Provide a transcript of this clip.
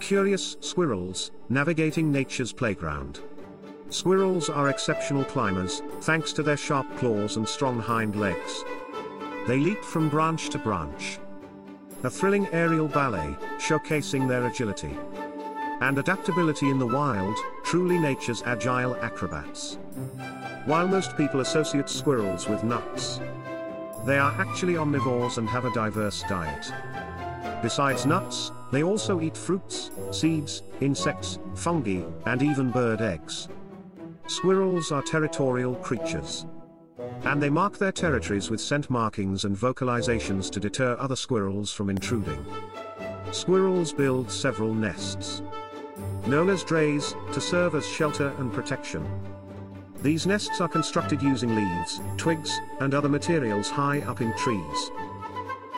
Curious squirrels, navigating nature's playground. Squirrels are exceptional climbers, thanks to their sharp claws and strong hind legs. They leap from branch to branch. A thrilling aerial ballet, showcasing their agility and adaptability in the wild, truly nature's agile acrobats. While most people associate squirrels with nuts, they are actually omnivores and have a diverse diet. Besides nuts, they also eat fruits, seeds, insects, fungi, and even bird eggs. Squirrels are territorial creatures. And they mark their territories with scent markings and vocalizations to deter other squirrels from intruding. Squirrels build several nests. Known as dreys, to serve as shelter and protection. These nests are constructed using leaves, twigs, and other materials high up in trees.